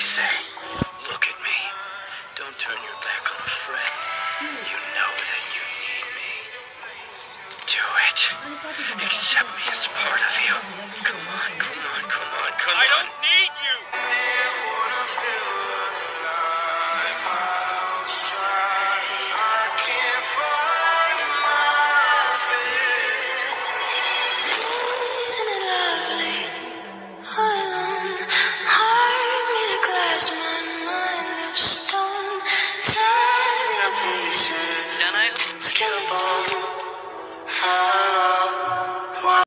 say, look at me. Don't turn your back on a friend. You know that you need me. Do it. Accept me as part of. Come killable.